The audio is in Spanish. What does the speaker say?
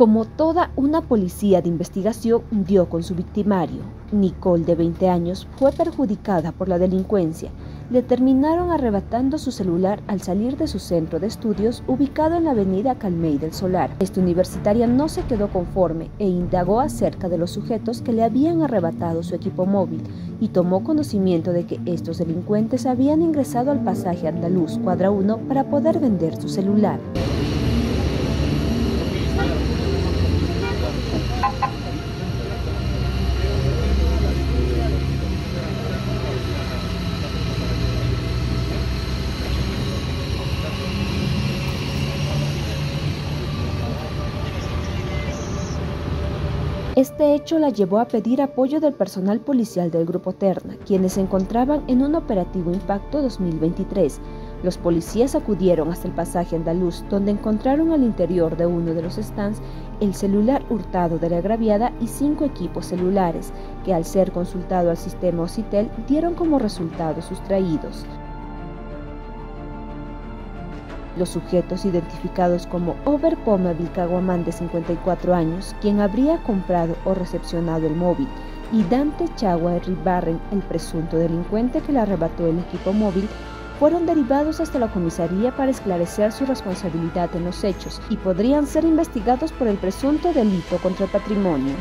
Como toda una policía de investigación dio con su victimario, Nicole, de 20 años, fue perjudicada por la delincuencia. Le terminaron arrebatando su celular al salir de su centro de estudios ubicado en la avenida Calmey del Solar. Esta universitaria no se quedó conforme e indagó acerca de los sujetos que le habían arrebatado su equipo móvil y tomó conocimiento de que estos delincuentes habían ingresado al pasaje andaluz cuadra 1 para poder vender su celular. Este hecho la llevó a pedir apoyo del personal policial del Grupo Terna, quienes se encontraban en un operativo Impacto 2023. Los policías acudieron hasta el pasaje andaluz, donde encontraron al interior de uno de los stands el celular hurtado de la agraviada y cinco equipos celulares, que al ser consultado al sistema OCITEL dieron como resultado sustraídos. Los sujetos identificados como Over Poma Vilcaguamán de 54 años, quien habría comprado o recepcionado el móvil, y Dante Chagua Ribarren, el presunto delincuente que le arrebató el equipo móvil, fueron derivados hasta la comisaría para esclarecer su responsabilidad en los hechos y podrían ser investigados por el presunto delito contra el patrimonio.